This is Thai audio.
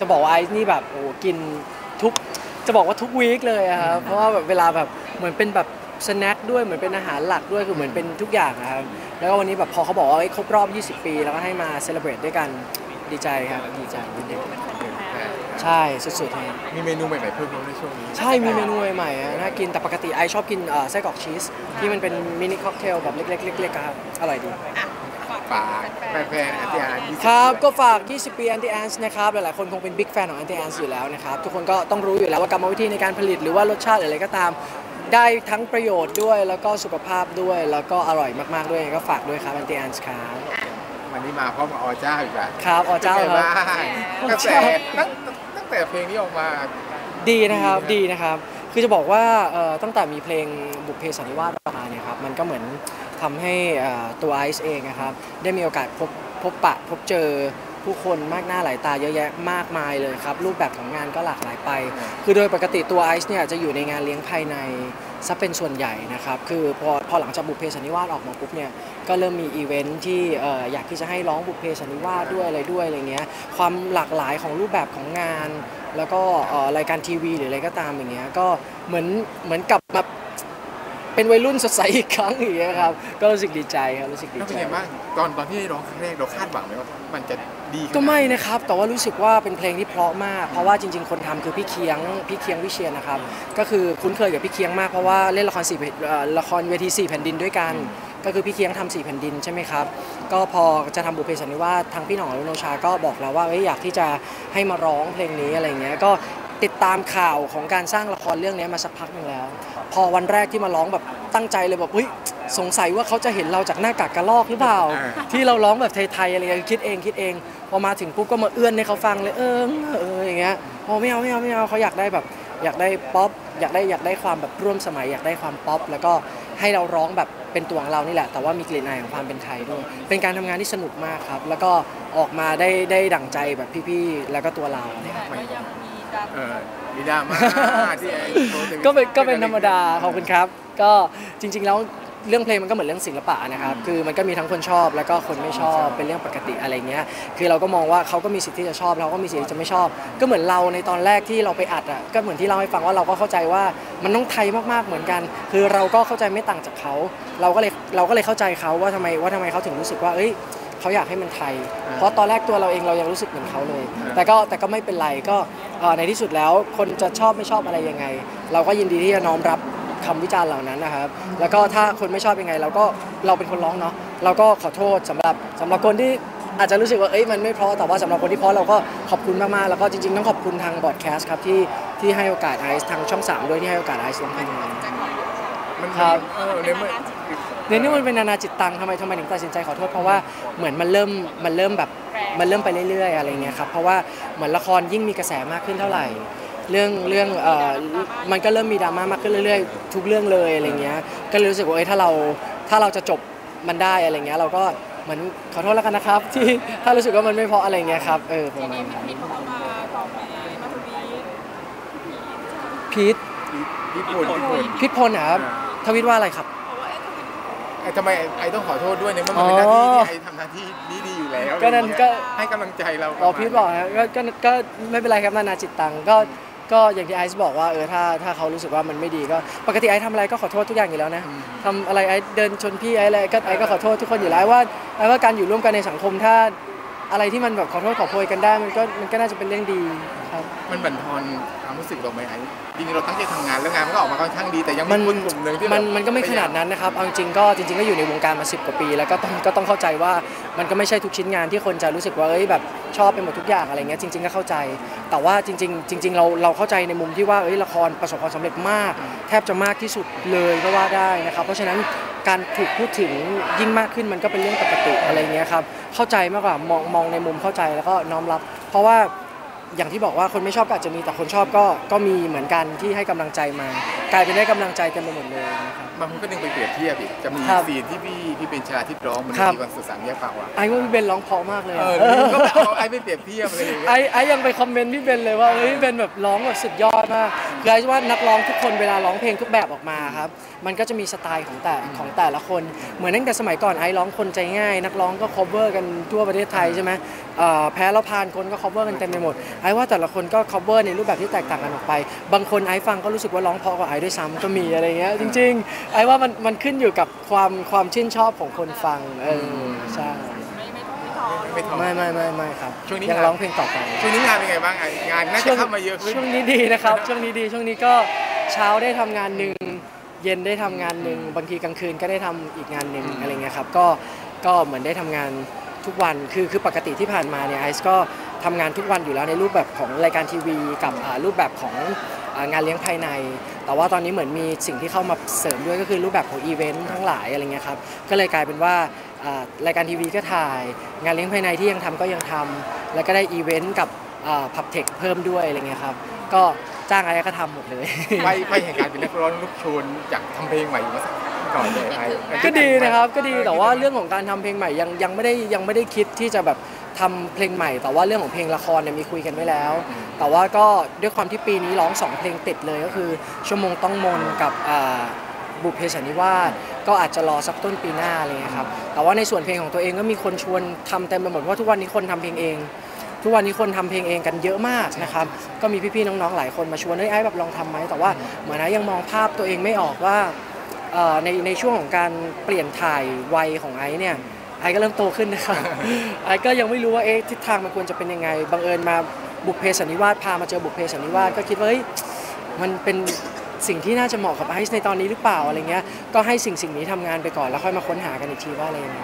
จะบอกว่าไอซ์นี่แบบโอ้กินทุกจะบอกว่าทุก week เลยอะครับเพราะว่าแบบเวลาแบบเหมือนเป็นแบบ snack ด้วยเหมือนเป็นอาหารหลักด้วยคือเหมือนเป็นทุกอย่างอะครับแล้วก็วันนี้แบบพอเขาบอกว่าเอ้ยครบรอบ 20 ปี แล้วก็ให้มา celebrate ด้วยกันดีใจครับดีใจยินดีใช่สุดๆครับมีเมนูใหม่ๆเพิ่มขึ้นในช่วงนี้ใช่มีเมนูใหม่ๆอะน่ากินแต่ปกติไอซ์ชอบกินเอ่อไส้กรอกชีสที่มันเป็นมินิค็อกเทลแบบเล็กๆเล็กๆอะครับอร่อยดี ฝากแฟนๆอาจารย์ครับก็ฝาก 20 ปี Anti Ants นะครับหลายๆคนคงเป็นบิ๊กแฟนของ Anti Ants อยู่แล้วนะครับทุกคนก็ต้องรู้อยู่แล้วว่ากรรมวิธีในการผลิตหรือว่ารสชาติหรืออะไรก็ตาม ได้ทั้งประโยชน์ด้วยแล้วก็สุขภาพด้วยแล้วก็อร่อยมากๆด้วยก็ฝากด้วยครับ Anti Ants ครับวันนี้มาพร้อมกับอเจ้าอีกแล้วครับอ๋อเจ้าเป็นคไงรับบ้างกระแสตั้งตั้งแต่เพลงนี้ออกมาดีนะครับดีดีนะนะครับ คือจะบอกว่าเอ่อตั้งแต่มีเพลงบุพเพสันนิวาสออกมาเนี่ยครับมันก็เหมือน ทำให้ตัวไอซ์เองนะครับได้มีโอกาสพบพบปะพบเจอผู้คนมากหน้าหลายตาเยอะแยะมากมายเลยครับ รูปแบบของงานก็หลากหลายไป คือโดยปกติตัวไอซ์เนี่ยจะอยู่ในงานเลี้ยงภายในซะเป็นส่วนใหญ่นะครับ คือพอพอหลังจากบุพเพสันนิวาสออกมาปุ๊บเนี่ยก็เริ่มมีอีเวนท์ที่อยากที่จะให้ร้องบุพเพสันนิวาสด้วยอะไรด้วยอะไรเงี้ยความหลากหลายของรูปแบบของงาน แล้วก็รายการทีวีหรืออะไรก็ตามอย่างเงี้ยก็เหมือนเหมือนกลับมา เป็นวัยรุ่นสดใสอีกครั้งอย่างเงี้ยครับก็รู้สึกดีใจครับรู้สึกดีแล้วใจ เป็นไงบ้างตอนตอนที่ร้องครั้งแรกเราคาดหวังไหมว่ามันจะดีขนาดก็ไม่นะครับ แต่ว่ารู้สึกว่าเป็นเพลงที่เพราะมาก เพราะว่าจริง ๆ คนทำคือพี่เคียง พี่เคียงวิเชียนนะครับ ก็คือคุ้นเคยกับพี่เคียงมาก เพราะว่าเล่นละครสี่เอ่อละครเวทีสี่แผ่นดินด้วยกัน ก็คือพี่เคียงทำสี่แผ่นดินใช่ไหมครับ ก็พอจะทำบุพเพสันนิวาสทางพี่หน่องอรุโนชาก็บอกเราว่าเอ้ยอยากที่จะให้มาร้องเพลงนี้อะไรเงี้ย ก็ ติดตามข่าวของการสร้างละครเรื่องนี้มาสักพักหนึ่งแล้ว พอวันแรกที่มาร้องแบบตั้งใจเลยแบบเฮ้ยสงสัยว่าเขาจะเห็นเราจากหน้ากากกระรอกหรือเปล่า ที่เราร้องแบบไทยๆอะไรเงี้ยคิดเองคิดเองพอมาถึงปุ๊บก็มาเอื้อนให้เขาฟังเลยเออเอออย่างเงี้ยพอไม่เอาไม่เอาไม่เอาเขาอยากได้แบบ อยากได้ป๊อปอยากได้อยากได้ความแบบร่วมสมัย อยากได้ความป๊อปแล้วก็ให้เราร้องแบบเป็นตัวของเรานี่แหละ แต่ว่ามีกลิ่นอายของความเป็นไทยด้วย เป็นการทำงานที่สนุกมากครับ แล้วก็ออกมาได้ได้ดั่งใจแบบพี่ๆแล้วก็ตัวเราแต่ก็ยังมีดรา เอม่าอมีดราม่าที่ไอ้โพสต์ก็เป็นก็เป็นธรรมดาขอบคุณครับ ก็จริง ๆ แล้วเรื่องเพลงมันก็เหมือนเรื่องศิลปะนะครับ คือมันก็มีทั้งคนชอบแล้วก็คนไม่ชอบเป็นเรื่องปกติอะไรเงี้ย คือเราก็มองว่าเขาก็มีสิทธิ์ที่จะชอบเราก็มีสิทธิ์ที่จะไม่ชอบ ก็เหมือนเราในตอนแรกที่เราไปอัดอะก็เหมือนที่เล่าให้ฟังว่าเราก็เข้าใจว่ามันต้องไทยมากๆเหมือนกัน คือเราก็เข้าใจไม่ต่างจากเขา เราก็เลยเราก็เลยเข้าใจเขาว่าทำไมว่าทำไมเขาถึงรู้สึกว่าเอ้ยเขาอยากให้มันไทย เพราะตอนแรกตัวเราเองเรายังรู้สึกเหมือนเขาเลย แต่ก็แต่ก็ไม่เป็นไรก็เอ่อ ในที่สุดแล้วคนจะชอบไม่ชอบอะไรยังไง เราก็ยินดีที่จะน้อมรับคำวิจารณ์เหล่านั้นนะครับ แล้วก็ถ้าคนไม่ชอบยังไง เราก็เราเป็นคนร้องเนาะเราก็ขอโทษสำหรับสำหรับคนที่อาจจะรู้สึกว่าเอ้ยมันไม่เพราะแต่ว่าสำหรับคนที่เพราะเราก็ขอบคุณมากๆแล้วก็จริงๆต้องขอบคุณทางบอดแคสต์ครับที่ที่ให้โอกาสไอซ์ทางช่อง 3 ด้วยที่ให้โอกาสไอซ์ร้องเพลงนี้มันครับเออในเมื่อ ในนี้มันเป็นนานาจิตตังทำไมทำไมถึงตัดสินใจขอโทษเพราะว่าเหมือนมันเริ่มมันเริ่มแบบมันเริ่มไปเรื่อยๆอะไรเงี้ยครับเพราะว่าเหมือนละครยิ่งมีกระแสมากขึ้นเท่าไหร่ เรื่องเรื่องเอ่อมันก็เริ่มมีดราม่ามากขึ้นเรื่อยๆ ทุกเรื่องเลยอะไรเงี้ยก็เลยรู้สึกว่าเอ้ยถ้าเราถ้าเราจะจบมันได้อะไรเงี้ยเราก็เหมือนขอโทษแล้วกันนะครับ ที่ถ้ารู้สึกว่ามันไม่เพราะอะไรเงี้ยครับเออประมาณนั้นมีเข้ามาต่อไปมาทวีพีทญี่ปุ่นญี่ปุ่นพีทพลนะครับทวิตว่าอะไรครับ ทำไมไอ้ทำไมไอ้ต้องขอโทษด้วยในเมื่อมันเป็นหน้าที่ที่ไอ้ทำหน้าที่นี้ดีอยู่แล้วก็นั่นก็ให้กำลังใจเราอ๋อพีทบอกนะก็ก็ก็ไม่เป็นไรครับนานาจิตตังก็ก็อย่างที่ไอซ์บอกว่าเออถ้าถ้าเขารู้สึกว่ามันไม่ดีก็ปกติไอซ์ทำอะไรก็ขอโทษทุกอย่างอยู่แล้วนะทำอะไรไอซ์เดินชนพี่ไอซ์อะไรก็ไอซ์ก็ขอโทษทุกคนอยู่แล้วไอ้ว่าไอซ์ว่าการอยู่ร่วมกันในสังคมถ้า อะไรที่มันแบบขอโทษขอโพยกันได้ มันก็มันก็น่าจะเป็นเรื่องดีครับ มันบั่นทอนความรู้สึกเราไหมไอ้จริงๆเราตั้งใจทำงานแล้วงานมันก็ออกมาค่อนข้างดีแต่ยังมัมีนคนกลุ่มหนึ่งที่มันแบบมันก็ไม่ขนาดนั้นนะครับเอาจริงๆก็จริง ๆก็อยู่ในวงการมา 10 กว่าปี แล้วก็ต้องก็ต้องเข้าใจว่ามันก็ไม่ใช่ทุกชิ้นงานที่คนจะรู้สึกว่าเอ้ยแบบชอบไปหมดทุกอย่างอะไรเงี้ยจริง ๆก็เข้าใจ แต่ว่าจริง ๆ จริง ๆ เราเราเข้าใจในมุมที่ว่าเอ้ยละครประสบความสำเร็จมาก แทบจะมากที่สุดเลยก็ว่าได้นะครับ เพราะฉะนั้น การถูกพูดถึงยิ่งมากขึ้นมันก็เป็นเรื่องปกติอะไรเงี้ยครับเข้าใจมากกว่ามองมองในมุมเข้าใจแล้วก็น้อมรับ เพราะว่าอย่างที่บอกว่าคนไม่ชอบก็อาจจะมีแต่คนชอบก็ก็มีเหมือนกันที่ให้กำลังใจมา กลายเป็นได้กำลังใจเต็มไปหมดเลยนะครับ บางคนก็ดึงไปเปรียบเทียบอีกจะมีครับซีนที่พี่พี่เป็นชลาทิศร้องมันครับมีวันสุดสามแยกปากว่าไอ้ว่าพี่เบนร้องเพราะมากเลยเออะ อก็เอาไอ้ไปเปรียบเทียบอะไรอย่างเงี้ย ไอ้ไอ้ยังไปคอมเมนต์พี่เบนเลยว่าเฮ้ยพี่เบนแบบร้องแบบสุดยอดมากคือไอ้ว่านักร้องทุกคนเวลาร้องเพลงทุกแบบออกมาครับ มันก็จะมีสไตล์ของแต่ของแต่ละคน เหมือนตั้งแต่สมัยก่อนไอ้ร้องคนใจง่าย นักร้องก็ cover กันทั่วประเทศไทยใช่ไหมเอ่อแพ้แล้วพานคนก็ cover กันเต็มไปหมดไอ้ว่าแต่ละคนก็ cover ในรูปแบบที่แตกต่างกันออกไป บางคนไอ้ฟังก็รู้สึกว่าร้องเพราะกว่าไอ้ด้วยซ้ำก็มีอะไรเงี้ยจริง ๆ ไอ้ว่ามันมันขึ้นอยู่กับความความชื่นชอบของคนฟังเออใช่ไม่ไม่ต้องไม่ท้อไม่ท้อไม่ไม่ไม่ไม่ครับช่วงนี้ยังงานร้องเพลงต่อไปช่วงนี้งานเป็นไงบ้างไอ้งานน่าจะเข้ามาเยอะขึ้นช่วงนี้ดีนะครับ ช่วงนี้ดีช่วงนี้ก็เช้าได้ทำงานหนึ่งเย็นได้ทำงานหนึ่งบางทีกลางคืนก็ได้ทำอีกงานหนึ่งอะไรเงี้ยครับก็ก็เหมือนได้ทำงานทุกวันคือคือปกติที่ผ่านมาเนี่ยไอซ์ก็ทำงานทุกวันอยู่แล้วในรูปแบบของรายการทีวีกับอ่ารูปแบบของอ่า งานเลี้ยงภายใน แต่ว่าตอนนี้เหมือนมีสิ่งที่เข้ามาเสริมด้วยก็คือรูปแบบของอีเวนต์ทั้งหลายอะไรเงี้ยครับก็เลยกลายเป็นว่ารายการทีวีก็ถ่าย งานเลี้ยงภายในที่ยังทำก็ยังทำแล้วก็ได้อีเวนต์กับพับเทคเพิ่มด้วยอะไรเงี้ยครับก็จ้างอะไรก็ทำหมดเลย ไปไปเห็นการเป็นนักร้องลูกชนอยากทำเพลงใหม่อยู่มาสัก ก่อนเลยไอ้ไอ้ก็ดีนะครับก็ดีแต่ว่าเรื่องของการทำเพลงใหม่ยังยังไม่ได้ยังไม่ได้คิดที่จะแบบทำเพลงใหม่ แต่ว่าเรื่องของเพลงละครเนี่ยมีคุยกันไว้แล้ว แต่ว่าก็ด้วยความที่ปีนี้ร้องสองเพลงติดเลยก็คือ ชั่วโมงต้องมนกับอ่าบุพเพสันนิวาสก็อาจจะรอสักต้นปีหน้าอะไรเงี้ยครับแต่ว่าในส่วนเพลงของตัวเองก็มีคนชวนทำเต็มไปหมดเพราะทุกวันนี้คนทำเพลงเอง ทุกวันนี้คนทำเพลงเองกันเยอะมากนะครับ ก็มีพี่ๆน้องๆหลายคนมาชวนเอ้ยไอ้แบบลองทำไหมแต่ว่าเหมือนไอ้ยังมองภาพตัวเองไม่ออกว่าเอ่อ ในในช่วงของการเปลี่ยนถ่ายวัยของไอ้เนี่ยไอ้ก็เริ่มโตขึ้นนะครับไอ้ก็ยังไม่รู้ว่าเอ๊ะทิศทางมันควรจะเป็นยังไงบังเอิญมาบุพเพสันนิวาสพามาเจอบุพเพสันนิวาสก็คิดว่าเฮ้ยมันเป็นสิ่งที่น่าจะเหมาะกับไอซ์ในตอนนี้หรือเปล่าอะไรเงี้ยก็ให้สิ่งสิ่งนี้ทำงานไปก่อนแล้วค่อยมาค้นหากันอีกทีว่าอะไรยังไง